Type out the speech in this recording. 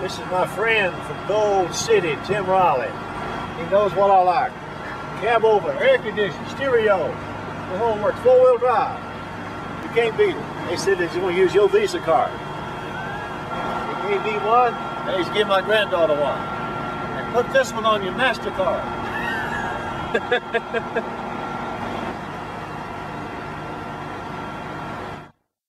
This is my friend from Gold City, Tim Riley. He knows what I like. Cab over, air conditioning, stereo. The whole works, four-wheel drive. You can't beat it. They said that you're going to use your Visa card. You can't beat one, and he's giving my granddaughter one. And put this one on your MasterCard.